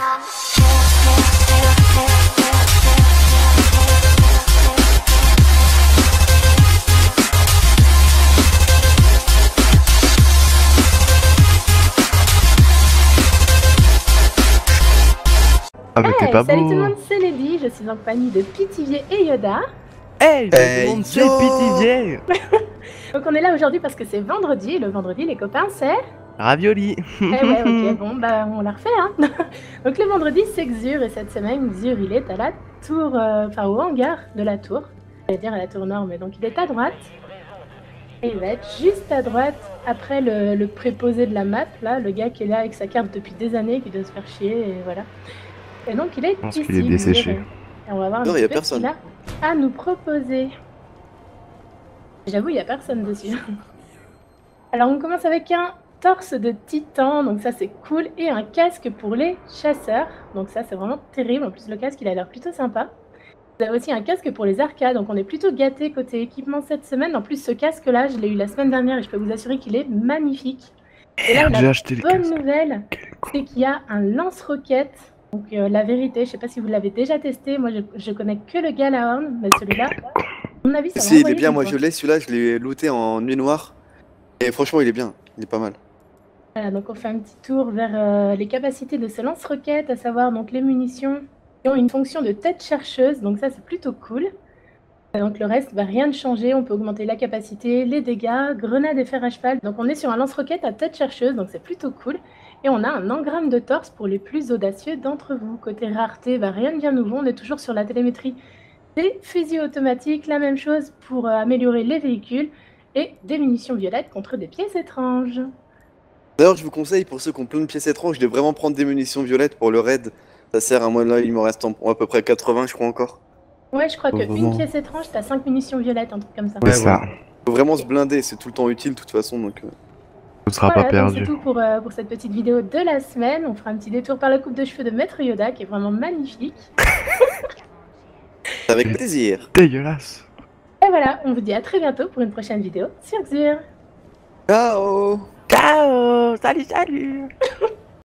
Ah mais t'es Hey, pas salut tout le monde, c'est Lady, je suis en compagnie de Pitivier et Yoda. Hey, Hey, tout le monde, c'est Pitivier Donc on est là aujourd'hui parce que c'est vendredi, et le vendredi les copains c'est... Ravioli Eh ouais ok, bon bah on la refait hein Donc le vendredi c'est Xur et cette semaine Xur il est à la tour, euh, enfin au hangar de la tour. J'allais dire à la tour nord mais donc il est à droite. Et il va être juste à droite après le, le préposé de la map là, le gars qui est là avec sa carte depuis des années, qui doit se faire chier et voilà. Et donc il est pense ici. qu'il est desséché. Et on va voir un Non, petit y a peu personne. ce qu'il a à nous proposer. J'avoue, il n'y a personne dessus. Alors, on commence avec un torse de titan, donc ça c'est cool, et un casque pour les chasseurs. Donc ça c'est vraiment terrible, en plus le casque il a l'air plutôt sympa. Vous avez aussi un casque pour les arcades, donc on est plutôt gâté côté équipement cette semaine. En plus ce casque là, je l'ai eu la semaine dernière et je peux vous assurer qu'il est magnifique. Et là, la bonne nouvelle, c'est qu'il y a un lance-roquette. Donc euh, la vérité, je sais pas si vous l'avez déjà testé, moi je, je connais que le Galahorn, mais celui-là, à mon avis, ça va Si, il est bien, moi je l'ai, celui-là, je l'ai looté en nuit noire. Et franchement, il est bien, il est pas mal. Voilà, donc on fait un petit tour vers euh, les capacités de ce lance-roquette, à savoir donc les munitions qui ont une fonction de tête chercheuse, donc ça c'est plutôt cool. Euh, Donc le reste, bah, rien de changé, on peut augmenter la capacité, les dégâts, grenades et fer à cheval. Donc on est sur un lance-roquette à tête chercheuse, donc c'est plutôt cool. Et on a un engramme de torse pour les plus audacieux d'entre vous. Côté rareté, bah, rien de bien nouveau, on est toujours sur la télémétrie des fusils automatiques, la même chose pour euh, améliorer les véhicules et des munitions violettes contre des pièces étranges. D'ailleurs, je vous conseille, pour ceux qui ont plein de pièces étranges, de vraiment prendre des munitions violettes pour le raid. Ça sert à moi, là, il me reste en- à peu près 80, je crois encore. Ouais, je crois qu'une vraiment- pièce étrange, t'as 5 munitions violettes, un truc comme ça. C'est Ouais, ça, Faut vraiment se blinder, c'est tout le temps utile de toute façon, donc... euh. on sera Voilà, pas perdu. c'est tout pour, euh, pour cette petite vidéo de la semaine. On fera un petit détour par la coupe de cheveux de Maître Yoda, qui est vraiment magnifique. Avec plaisir. Dégueulasse Et voilà, on vous dit à très bientôt pour une prochaine vidéo sur Xur. Ciao Ciao. Salut, salut